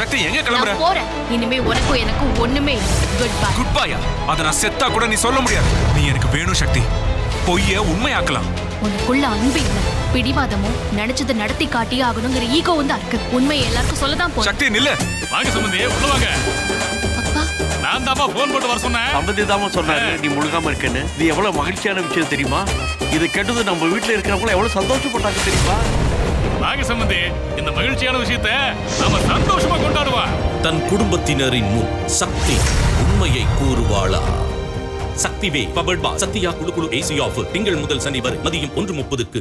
சக்தி எங்க கிளம்புற? போறேன். இனிமே உனக்கும் எனக்கும் ஒண்ணுமே குட் பை குட் பாயா அத நான் செத்தா கூட நீ சொல்ல முடியாது. நீ எனக்கு வேணும் சக்தி. பொய்ய உண்மையாக்கலாம். உனக்குள்ள அன்பு இல்ல. பிடிவாதமும் நினைச்சதை நடத்தி காட்டியே ஆகணுங்கிற ஈகோவும் தான் இருக்கு. உண்மையை எல்லாருக்கும் சொல்லதான் போறேன். சக்தி நில்லு. வாங்க சம்பந்தி உள்ள வாங்க. அப்பா. நான் தாமா போன் போட்டு வர சொன்னேன். சம்பந்தி தாம சொன்னாரு. நீ முழுகாம இருக்கேன்னு. இது எவ்வளவு மகிழ்ச்சியான விஷயம் தெரியுமா? இதை கேட்டது நம்ம வீட்டுல இருக்கிறவங்க எவ்வளவு சந்தோஷப்பட்டாங்க தெரியுமா? வாங்க சம்பந்தி இந்த மகிழ்ச்சியான விஷயத்தை நாம சந்தோஷமா தன் குடும்பத்தினரின் முன் சக்தி உண்மையை கூறுவாளா? சக்திவே பபட்பா சத்யா குழு குழு ஏசி ஆஃப் திங்கள் முதல் சனி வரை மதியம் ஒன்று முப்பதுக்கு